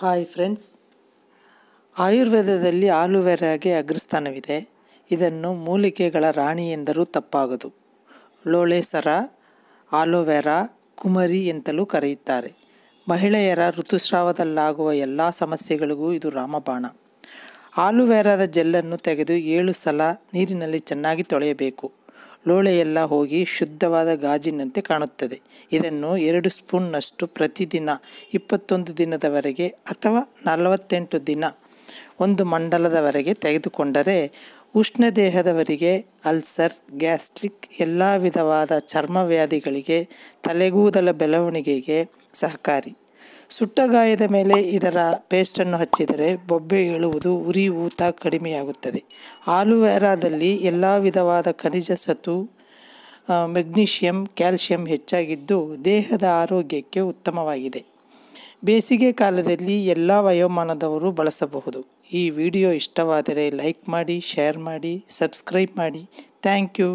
Hi friends ಆಯುರ್ವೇದದಲ್ಲಿ ಆಲುವೆರಾಗೆ ಅಗ್ರಸ್ಥಾನವಿದೆ. ಇದನ್ನು ಮೂಲಿಕೆಗಳ ರಾಣಿ ಎಂದರೂ ತಪ್ಪಾಗದು. ಲೋಳೆಸರ, ಆಲೋವೆರಾ, ಕುಮರಿ ಎಂತಲೂ ಕರೆಯುತ್ತಾರೆ. ಮಹಿಳೆಯರ ಋತುಸ್ರಾವದಲ್ಲಾಗುವ ಎಲ್ಲ ಸಮಸ್ಯೆಗಳಿಗೂ ಇದು ರಾಮಬಾಣ. ಆಲುವೆರಾದ ಜೆಲ್ಲನ್ನು ತೆಗೆದು ಏಳು ಸಲ ನೀರಿನಲ್ಲಿ ಚೆನ್ನಾಗಿ ತೊಳೆಯಬೇಕು. ಲೋಳೆಯೆಲ್ಲ ಹೋಗಿ ಶುದ್ಧವಾದ ಗಾಜಿನಂತೆ ಕಾಣುತ್ತದೆ. ಇದನ್ನು ಎರಡು ಸ್ಪೂನ್ನಷ್ಟು ಪ್ರತಿದಿನ, ಇಪ್ಪತ್ತೊಂದು ದಿನದವರೆಗೆ ಅಥವಾ ನಲವತ್ತೆಂಟು ದಿನ ಒಂದು ಮಂಡಲದವರೆಗೆ ತೆಗೆದುಕೊಂಡರೆ ಉಷ್ಣ ದೇಹದವರಿಗೆ ಅಲ್ಸರ್, ಗ್ಯಾಸ್ಟ್ರಿಕ್ ಎಲ್ಲ ವಿಧವಾದ ಚರ್ಮ ವ್ಯಾಧಿಗಳಿಗೆ ತಲೆಗೂದಲ ಬೆಳವಣಿಗೆಗೆ ಸಹಕಾರಿ. ಸುಟ್ಟ ಗಾಯದ ಮೇಲೆ ಇದರ ಪೇಸ್ಟನ್ನು ಹಚ್ಚಿದರೆ ಬೊಬ್ಬೆ ಏಳುವುದು ಉರಿ ಊತ ಕಡಿಮೆಯಾಗುತ್ತದೆ. ಆಲುವೆರಾದಲ್ಲಿ ಎಲ್ಲ ವಿಧವಾದ ಖನಿಜ ಸತು ಮೆಗ್ನೀಷಿಯಂ, ಕ್ಯಾಲ್ಶಿಯಂ ಹೆಚ್ಚಾಗಿದ್ದು ದೇಹದ ಆರೋಗ್ಯಕ್ಕೆ ಉತ್ತಮವಾಗಿದೆ. ಬೇಸಿಗೆ ಕಾಲದಲ್ಲಿ ಎಲ್ಲ ವಯೋಮಾನದವರು ಬಳಸಬಹುದು. ಈ ವಿಡಿಯೋ ಇಷ್ಟವಾದರೆ ಲೈಕ್ ಮಾಡಿ, ಶೇರ್ ಮಾಡಿ, ಸಬ್ಸ್ಕ್ರೈಬ್ ಮಾಡಿ. Thank you.